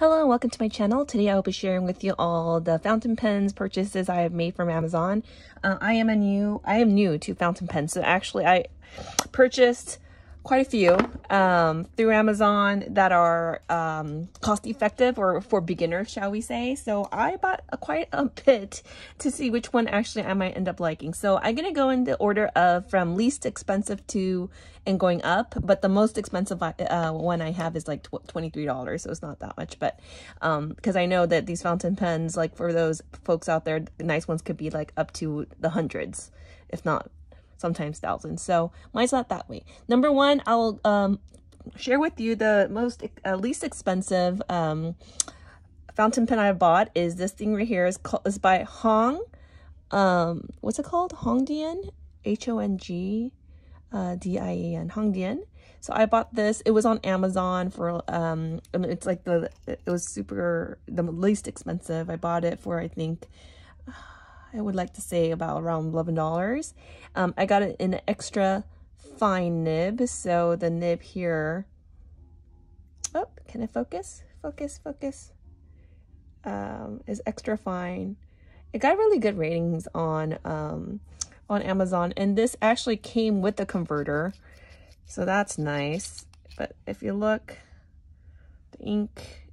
Hello and welcome to my channel. Today I will be sharing with you all the fountain pens purchases I have made from Amazon. Uh, I am a new, I am new to fountain pens. So actually I purchased quite a few um, through Amazon that are um, cost effective or for beginners, shall we say. So I bought a, quite a bit to see which one actually I might end up liking. So I'm going to go in the order of from least expensive to and going up, but the most expensive uh, one I have is like $23, so it's not that much, but because um, I know that these fountain pens, like for those folks out there, the nice ones could be like up to the hundreds, if not sometimes thousands. So mine's not that way. Number one, I'll um, share with you the most uh, least expensive um, fountain pen I bought is this thing right here. is called is by Hong. Um, what's it called? Hongdian, H O N G uh, D I A N, Hongdian. So I bought this. It was on Amazon for um, it's like the it was super the least expensive. I bought it for I think I would like to say about around $11. Um, I got it in an extra fine nib. So the nib here, oh, can I focus? Focus, focus. Um, is extra fine. It got really good ratings on, um, on Amazon. And this actually came with the converter. So that's nice. But if you look, the ink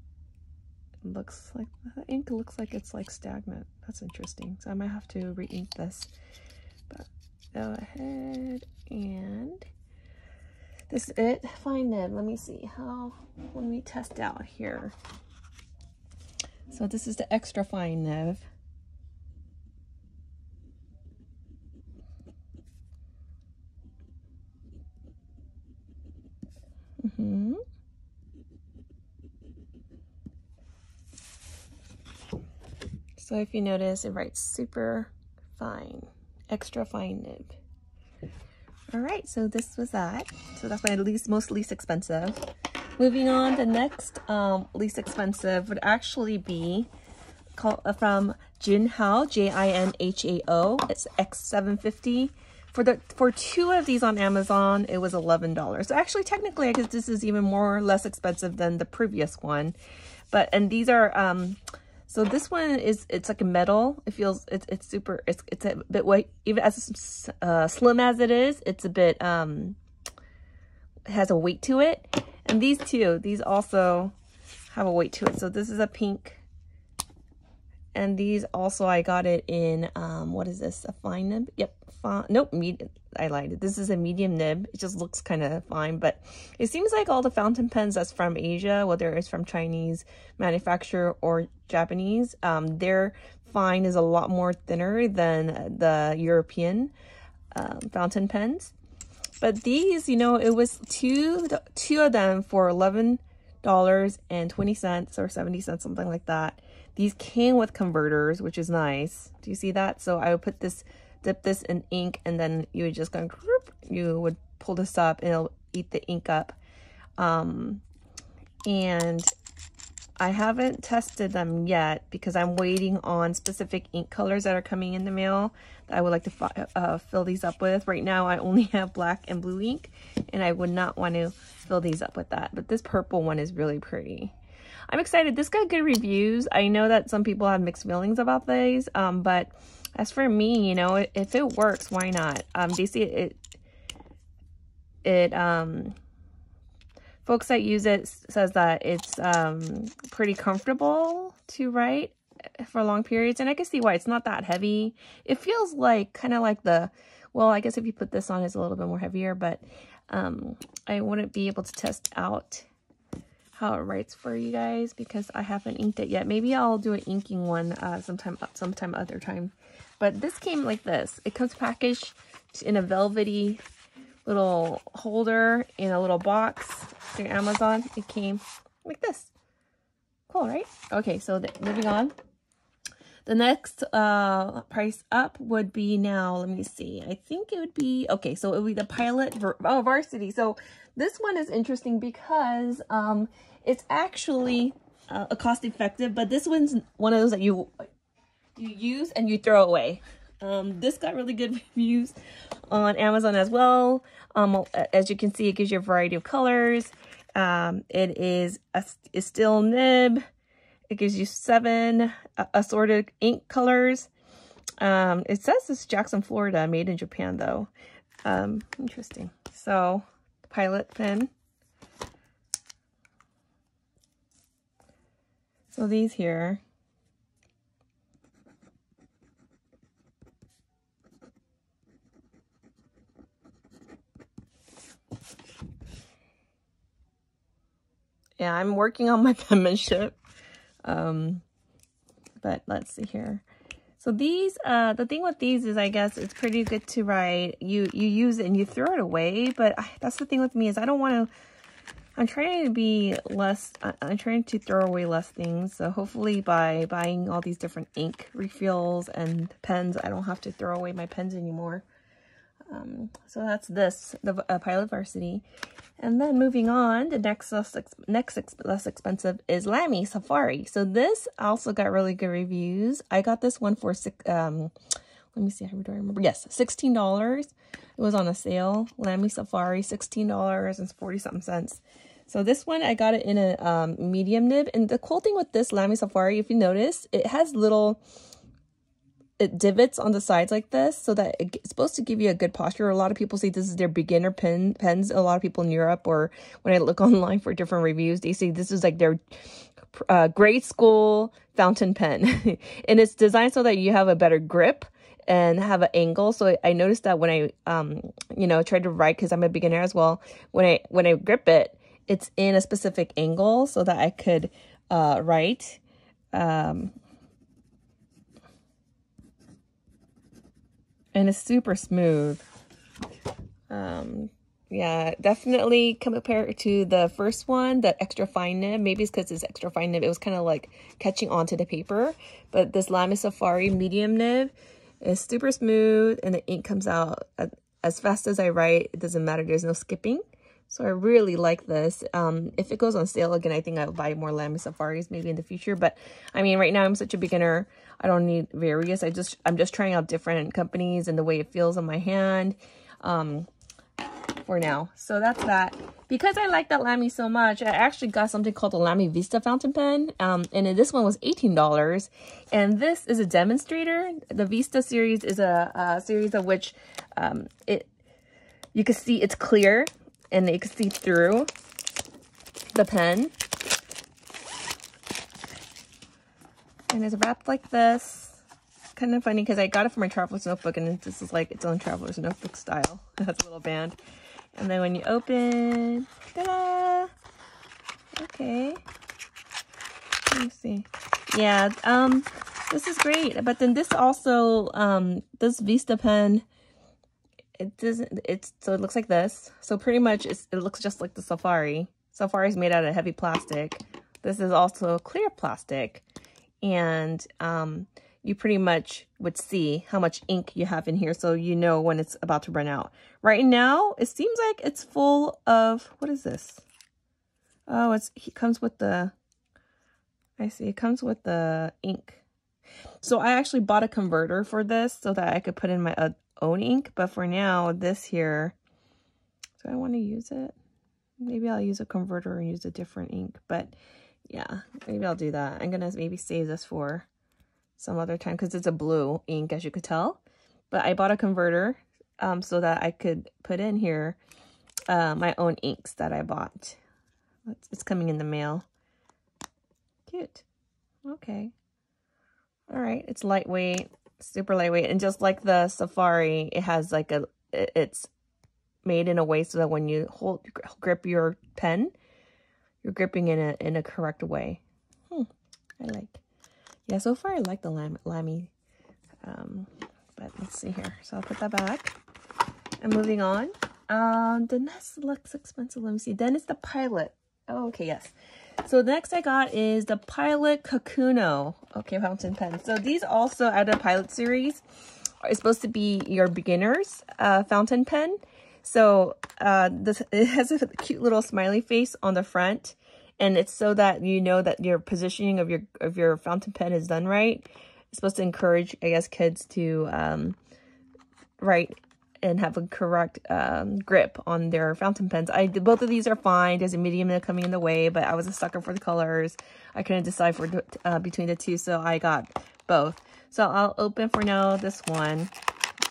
looks like the ink looks like it's like stagnant. That's interesting. So I might have to re-ink this. But go ahead and this is it. Fine then. Let me see how when we test out here. So this is the extra fine nib. Mm-hmm. So if you notice, it writes super fine, extra fine nib. All right, so this was that. So that's my least, most least expensive. Moving on, the next um, least expensive would actually be called, uh, from Jinhao, J-I-N-H-A-O. It's X750. For the for two of these on Amazon, it was $11. So actually, technically, I guess this is even more or less expensive than the previous one. But, and these are, um, so this one is, it's like a metal. It feels, it's, it's super, it's, it's a bit weight, even as uh, slim as it is, it's a bit, um, has a weight to it. And these two, these also have a weight to it. So this is a pink. And these also, I got it in, um, what is this? A fine nib? Yep. Fine. Nope. I lied. This is a medium nib. It just looks kind of fine, but it seems like all the fountain pens that's from Asia, whether it's from Chinese manufacturer or Japanese, um, their fine is a lot more thinner than the European um, fountain pens. But these, you know, it was two two of them for eleven dollars and twenty cents or seventy cents, something like that. These came with converters, which is nice. Do you see that? So I would put this dip this in ink and then you would just go, you would pull this up and it'll eat the ink up. Um, and I haven't tested them yet because I'm waiting on specific ink colors that are coming in the mail that I would like to uh, fill these up with. Right now I only have black and blue ink and I would not want to fill these up with that. But this purple one is really pretty. I'm excited. This got good reviews. I know that some people have mixed feelings about these, um, but as for me, you know, if it works, why not? Um, see it, it, um, folks that use it says that it's, um, pretty comfortable to write for long periods. And I can see why it's not that heavy. It feels like, kind of like the, well, I guess if you put this on, it's a little bit more heavier, but, um, I wouldn't be able to test out how it writes for you guys because I haven't inked it yet. Maybe I'll do an inking one uh, sometime sometime other time. But this came like this. It comes packaged in a velvety little holder in a little box through Amazon. It came like this. Cool, right? Okay, so moving on. The next uh, price up would be now, let me see. I think it would be, okay, so it would be the Pilot oh, Varsity. So this one is interesting because um, it's actually uh, a cost effective, but this one's one of those that you you use and you throw away. Um, this got really good reviews on Amazon as well. Um, as you can see, it gives you a variety of colors. Um, it is a, a steel nib. It gives you seven uh, assorted ink colors. Um, it says this Jackson, Florida, made in Japan though. Um, interesting. So, pilot pen. So these here. Yeah, I'm working on my penmanship. Um, but let's see here. So these, uh, the thing with these is, I guess it's pretty good to write. You you use it and you throw it away, but I, that's the thing with me is I don't want to. I'm trying to be less. I'm trying to throw away less things. So hopefully by buying all these different ink refills and pens, I don't have to throw away my pens anymore. Um, so that's this, the uh, Pilot Varsity. And then moving on, the next less, next ex less expensive is Lamy Safari. So this also got really good reviews. I got this one for six. Um, let me see. How do I remember? Yes, sixteen dollars. It was on a sale. Lamy Safari, sixteen dollars and forty something cents. So this one I got it in a um, medium nib. And the cool thing with this Lamy Safari, if you notice, it has little it divots on the sides like this so that it's supposed to give you a good posture. A lot of people say this is their beginner pen pens. A lot of people in Europe or when I look online for different reviews, they say this is like their uh, grade school fountain pen. and it's designed so that you have a better grip and have an angle. So I noticed that when I, um, you know, tried to write, because I'm a beginner as well, when I, when I grip it, it's in a specific angle so that I could uh, write. Um, and it's super smooth. Um, yeah, definitely compared to the first one, the extra fine nib. Maybe it's because it's extra fine nib. It was kind of like catching onto the paper. But this Lamy Safari medium nib is super smooth and the ink comes out as fast as I write. It doesn't matter. There's no skipping. So I really like this. Um, if it goes on sale again, I think I'll buy more Lamy Safaris maybe in the future. But I mean, right now I'm such a beginner. I don't need various. I just, I'm just trying out different companies and the way it feels on my hand um, for now. So that's that. Because I like that Lamy so much, I actually got something called the Lamy Vista fountain pen. Um, and this one was $18. And this is a demonstrator. The Vista series is a, a series of which um, it you can see it's clear and you can see through the pen. And it's wrapped like this. Kind of funny because I got it from my traveler's notebook and this is like its own traveler's notebook style. It has a little band. And then when you open, ta-da! Okay. Let me see. Yeah, um, this is great. But then this also, um, this Vista pen it doesn't it's so it looks like this. So pretty much it looks just like the safari. Safari is made out of heavy plastic. This is also clear plastic. And um, you pretty much would see how much ink you have in here so you know when it's about to run out. Right now it seems like it's full of what is this? Oh it's it comes with the i see it comes with the ink. So I actually bought a converter for this so that I could put in my own ink. But for now, this here, do I want to use it? Maybe I'll use a converter and use a different ink. But yeah, maybe I'll do that. I'm going to maybe save this for some other time because it's a blue ink, as you could tell. But I bought a converter um, so that I could put in here uh, my own inks that I bought. It's, it's coming in the mail. Cute. Okay. All right. It's lightweight super lightweight and just like the safari it has like a it's made in a way so that when you hold grip your pen you're gripping in a in a correct way. Hmm, i like yeah so far i like the lam lamy um but let's see here. So i'll put that back. And moving on um the next looks expensive. Let me see. Then it's the pilot. Oh okay yes so next I got is the Pilot Kakuno. Okay, fountain pen. So these also out of Pilot series are supposed to be your beginner's uh, fountain pen. So uh, this it has a cute little smiley face on the front, and it's so that you know that your positioning of your of your fountain pen is done right. It's supposed to encourage, I guess, kids to um, write and have a correct um, grip on their fountain pens. I Both of these are fine. There's a medium coming in the way, but I was a sucker for the colors. I couldn't decide uh, between the two, so I got both. So I'll open for now this one.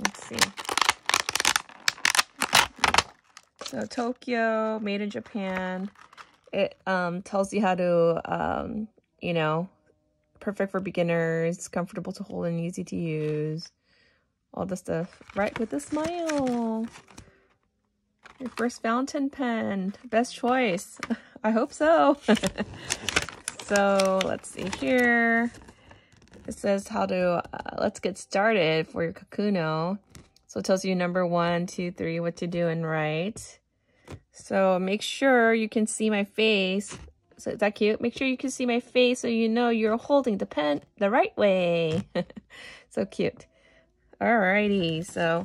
Let's see. So Tokyo, made in Japan. It um, tells you how to, um, you know, perfect for beginners, comfortable to hold and easy to use. All the stuff. Right with a smile. Your first fountain pen. Best choice. I hope so. so let's see here. It says how to, uh, let's get started for your Kakuno. So it tells you number one, two, three, what to do and write. So make sure you can see my face. So is that cute? Make sure you can see my face so you know you're holding the pen the right way. so cute. Alrighty, so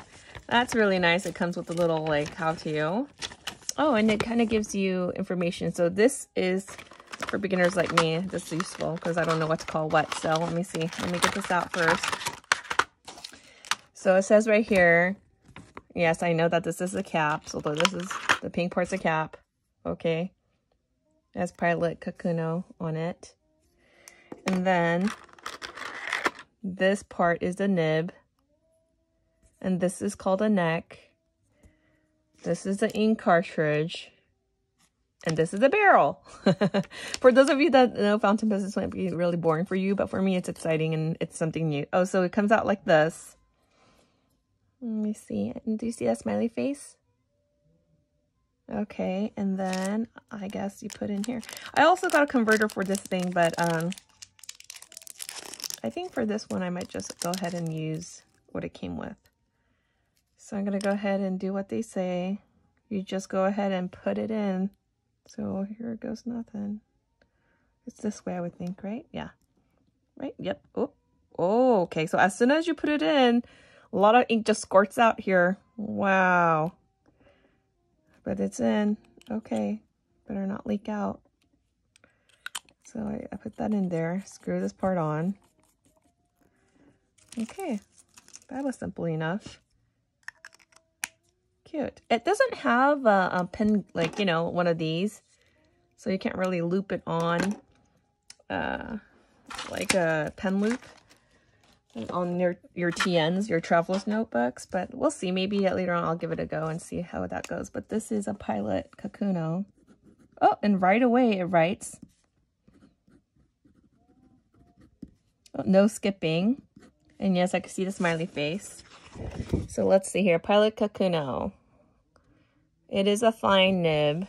that's really nice. It comes with a little like how to. Oh, and it kind of gives you information. So this is for beginners like me. This is useful because I don't know what to call what. So let me see. Let me get this out first. So it says right here, yes, I know that this is a cap. So this is the pink part's a cap. Okay. It has Pilot Kakuno on it. And then this part is the nib. And this is called a neck. This is the ink cartridge. And this is the barrel. for those of you that know fountain business might be really boring for you, but for me it's exciting and it's something new. Oh, so it comes out like this. Let me see. And do you see that smiley face? Okay, and then I guess you put in here. I also got a converter for this thing, but um, I think for this one I might just go ahead and use what it came with. So I'm going to go ahead and do what they say. You just go ahead and put it in. So here it goes nothing. It's this way I would think, right? Yeah. Right? Yep. Oh, oh okay. So as soon as you put it in, a lot of ink just squirts out here. Wow but it's in. Okay, better not leak out. So I, I put that in there, screw this part on. Okay, that was simple enough. Cute. It doesn't have a, a pin, like, you know, one of these. So you can't really loop it on uh, like a pen loop on your, your TNs, your traveler's notebooks, but we'll see. Maybe later on I'll give it a go and see how that goes. But this is a Pilot Kakuno. Oh, and right away it writes, oh, no skipping. And yes, I can see the smiley face. So let's see here. Pilot Kakuno. It is a fine nib.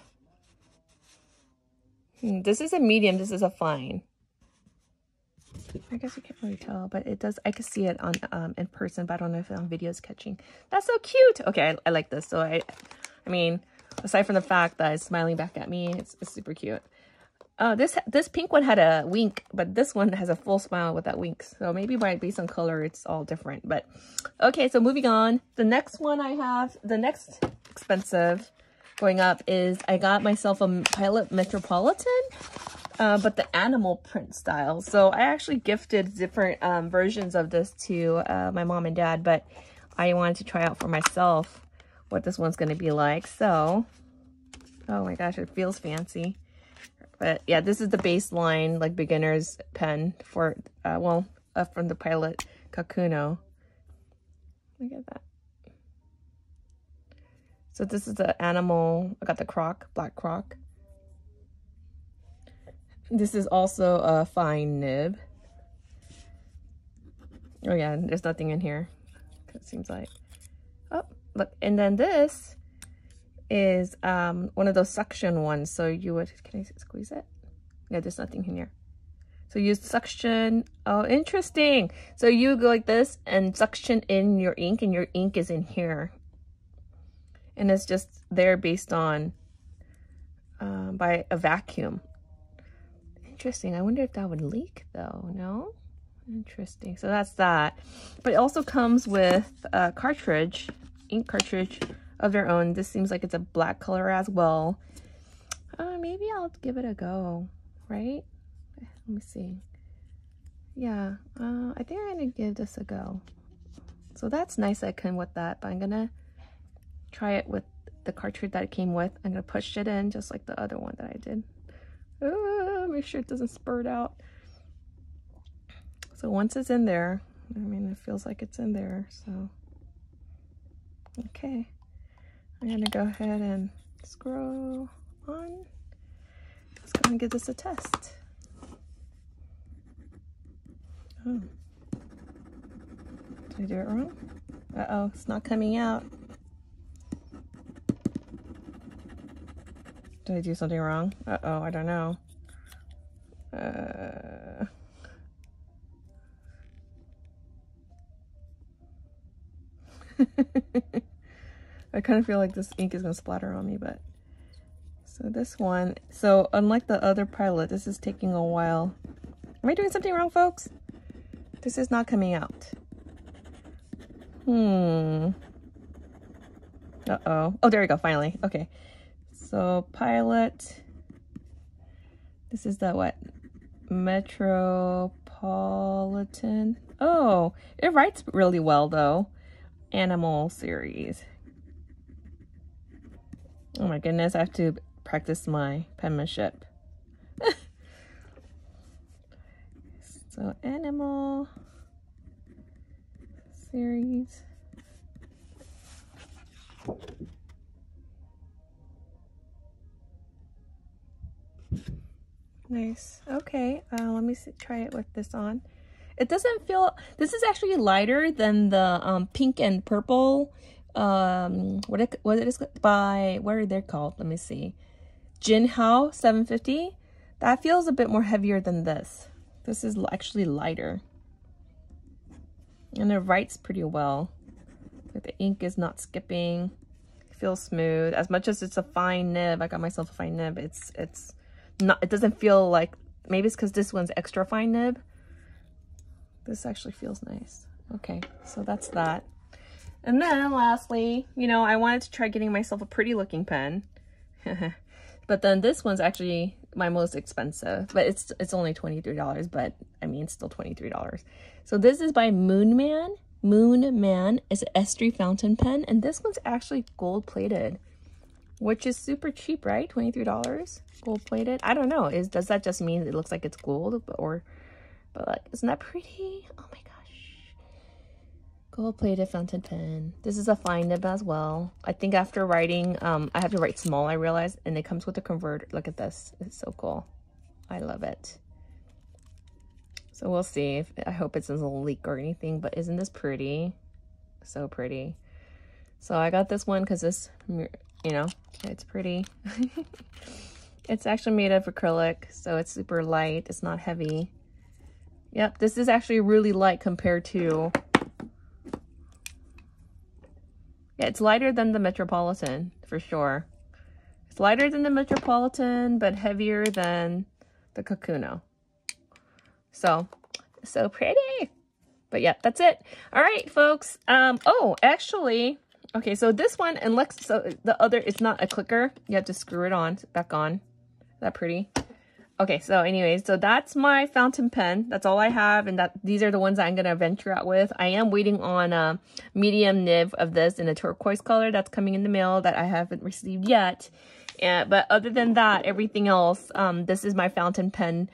Hmm, this is a medium. This is a fine. I guess you can't really tell, but it does. I can see it on um, in person, but I don't know if on video is catching. That's so cute. Okay, I, I, like this. So I, I mean, aside from the fact that it's smiling back at me, it's, it's super cute. Uh, this this pink one had a wink, but this one has a full smile with that wink. So maybe by based on color, it's all different. But okay, so moving on. The next one I have, the next expensive going up is I got myself a Pilot Metropolitan uh, but the animal print style. So I actually gifted different um, versions of this to uh, my mom and dad, but I wanted to try out for myself what this one's going to be like. So, oh my gosh, it feels fancy. But yeah, this is the baseline, like beginner's pen for, uh, well, uh, from the Pilot Kakuno. Look at that. So this is the animal, I got the croc, black croc. This is also a fine nib. Oh yeah, there's nothing in here. It seems like. Oh, look, and then this is um, one of those suction ones. So you would, can I squeeze it? Yeah, there's nothing in here. So use suction. Oh, interesting. So you go like this and suction in your ink and your ink is in here. And it's just there based on uh, by a vacuum. Interesting. I wonder if that would leak though. No? Interesting. So that's that. But it also comes with a cartridge, ink cartridge of their own. This seems like it's a black color as well. Uh, maybe I'll give it a go, right? Let me see. Yeah, uh, I think I'm going to give this a go. So that's nice I come with that, but I'm going to try it with the cartridge that it came with. I'm to push it in just like the other one that I did. Uh, make sure it doesn't spurt out. So once it's in there, I mean, it feels like it's in there, so. Okay. I'm to go ahead and scroll on. Let's go and give this a test. Oh. Did I do it wrong? Uh-oh, it's not coming out. Did I do something wrong? Uh-oh, I don't know. Uh... I kind of feel like this ink is going to splatter on me, but... So this one, so unlike the other pilot, this is taking a while. Am I doing something wrong, folks? This is not coming out. Hmm. Uh-oh. Oh, there we go, finally. Okay. So, pilot. This is the what? Metropolitan. Oh, it writes really well, though. Animal series. Oh my goodness, I have to practice my penmanship. so, animal series. Nice. Okay, uh, let me see, try it with this on. It doesn't feel, this is actually lighter than the um, pink and purple, um, what it, it is by, what are they called? Let me see. Jinhao 750. That feels a bit more heavier than this. This is actually lighter. And it writes pretty well. The ink is not skipping. Feels smooth. As much as it's a fine nib, I got myself a fine nib. It's it's not. It doesn't feel like. Maybe it's because this one's extra fine nib. This actually feels nice. Okay, so that's that. And then lastly, you know, I wanted to try getting myself a pretty looking pen. but then this one's actually my most expensive, but it's it's only $23, but I mean, still $23. So this is by Moonman. Moonman is an S3 fountain pen, and this one's actually gold plated, which is super cheap, right? $23 gold plated. I don't know. Is Does that just mean it looks like it's gold or, but like, isn't that pretty? Oh my gosh. Gold plated fountain pen. This is a fine nib as well. I think after writing, um, I have to write small, I realized, and it comes with a converter. Look at this. It's so cool. I love it. So we'll see. If, I hope it doesn't leak or anything, but isn't this pretty? So pretty. So I got this one because this, you know, it's pretty. it's actually made of acrylic, so it's super light. It's not heavy. Yep, this is actually really light compared to Yeah, it's lighter than the Metropolitan, for sure. It's lighter than the Metropolitan, but heavier than the Kakuno. So, so pretty. But yeah, that's it. All right, folks. Um, oh, actually, okay, so this one, and Lex, so the other, it's not a clicker. You have to screw it on, back on. Is that pretty? Okay, so anyways, so that's my fountain pen. That's all I have, and that these are the ones I'm going to venture out with. I am waiting on a medium nib of this in a turquoise color that's coming in the mail that I haven't received yet. And, but other than that, everything else, um, this is my fountain pen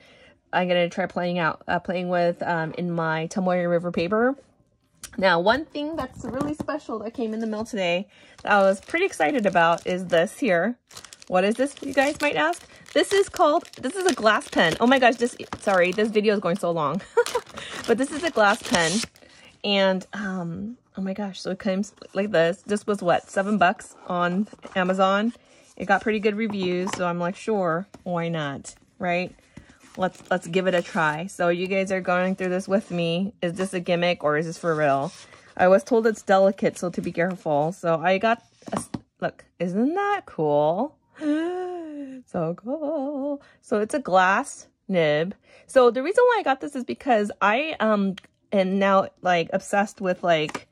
I'm going to try playing out, uh, playing with um, in my Tomoe River paper. Now, one thing that's really special that came in the mail today that I was pretty excited about is this here. What is this, you guys might ask? This is called, this is a glass pen. Oh my gosh, this, sorry, this video is going so long. but this is a glass pen. And, um, oh my gosh, so it comes like this. This was what, seven bucks on Amazon. It got pretty good reviews, so I'm like, sure, why not, right? Let's, let's give it a try. So you guys are going through this with me. Is this a gimmick or is this for real? I was told it's delicate, so to be careful. So I got, a, look, isn't that cool? so cool. So it's a glass nib. So the reason why I got this is because I um am now like obsessed with like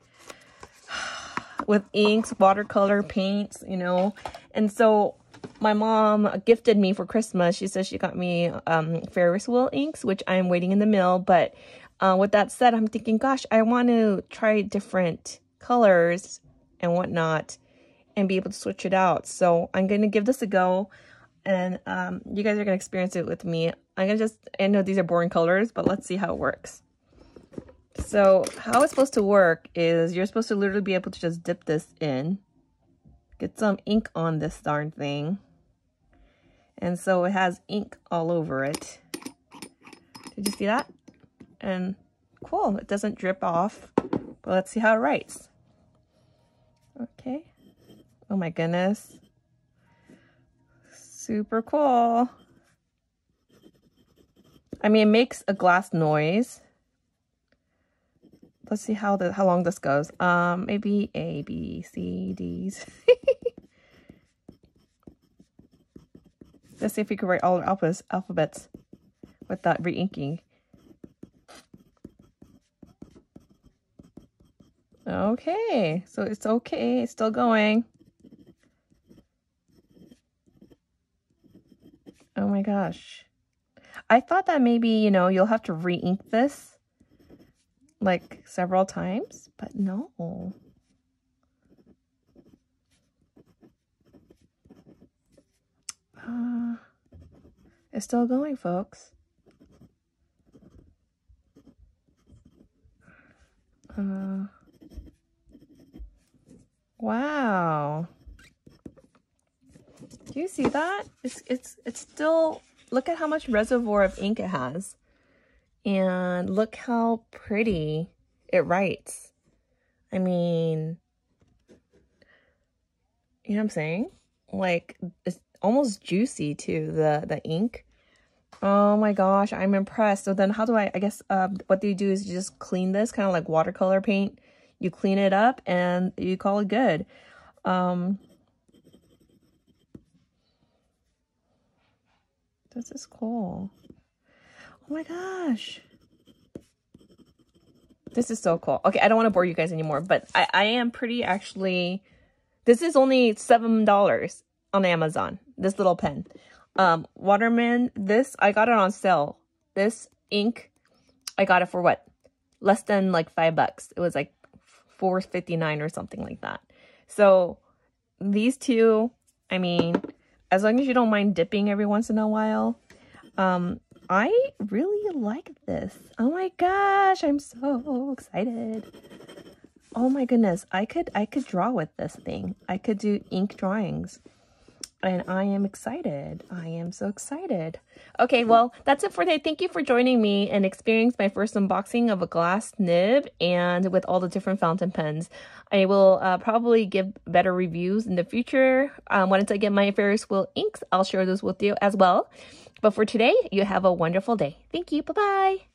with inks, watercolor paints, you know. And so my mom gifted me for Christmas. She says she got me um Ferris wheel inks, which I'm waiting in the mail. But uh, with that said, I'm thinking, gosh, I want to try different colors and whatnot and be able to switch it out. So I'm going to give this a go and um, you guys are going to experience it with me. I'm going to just, I know these are boring colors, but let's see how it works. So how it's supposed to work is you're supposed to literally be able to just dip this in, get some ink on this darn thing. And so it has ink all over it. Did you see that? And cool, it doesn't drip off. But let's see how it writes. Okay. Oh my goodness. Super cool. I mean, it makes a glass noise. Let's see how the how long this goes. Um, maybe A, B, C, D's. Let's see if we can write all our alphas, alphabets without re-inking. Okay, so it's okay. It's still going. Oh my gosh. I thought that maybe, you know, you'll have to re-ink this like several times, but no. Uh, it's still going, folks. Uh, wow. Do you see that? It's, it's, it's still, look at how much reservoir of ink it has. And look how pretty it writes. I mean, you know what I'm saying? Like, it's almost juicy too, the, the ink. Oh my gosh, I'm impressed. So then how do I, I guess uh, what they do is you just clean this, kind of like watercolor paint. You clean it up and you call it good. Um, this is cool. Oh my gosh. This is so cool. Okay, I don't want to bore you guys anymore, but I, I am pretty actually... This is only $7 on Amazon, this little pen. Um, Waterman, this, I got it on sale. This ink, I got it for what? Less than like five bucks. It was like four fifty nine or something like that. So these two, I mean, as long as you don't mind dipping every once in a while, um, I really like this. Oh my gosh, I'm so excited. Oh my goodness, I could I could draw with this thing. I could do ink drawings. And I am excited. I am so excited. Okay, well, that's it for today. Thank you for joining me and experience my first unboxing of a glass nib and with all the different fountain pens. I will uh, probably give better reviews in the future. Um, once I get my Ferris wheel inks, I'll share those with you as well. But for today, you have a wonderful day. Thank you. Bye-bye.